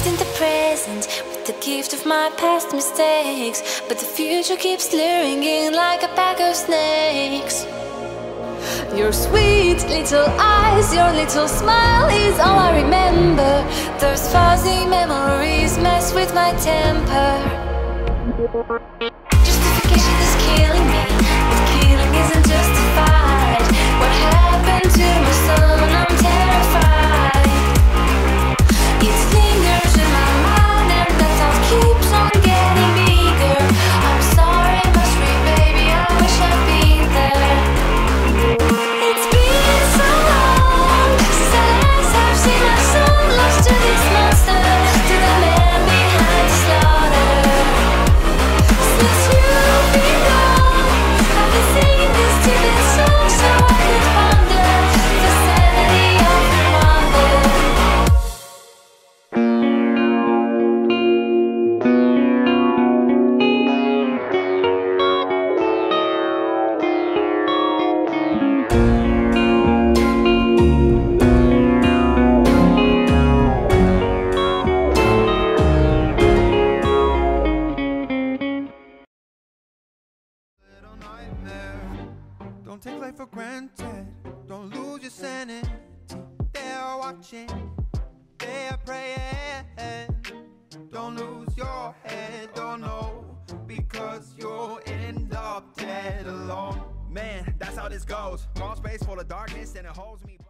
lived in the present with the gift of my past mistakes. But the future keeps luring in like a pack of snakes. Your sweet little eyes, your little smile is all I remember. Those fuzzy memories mess with my temper. Justification is killing Don't take life for granted. Don't lose your sanity. They're watching. They're praying. Don't lose your head. Don't know because you'll end up dead alone. Man, that's how this goes. Small space full of darkness and it holds me.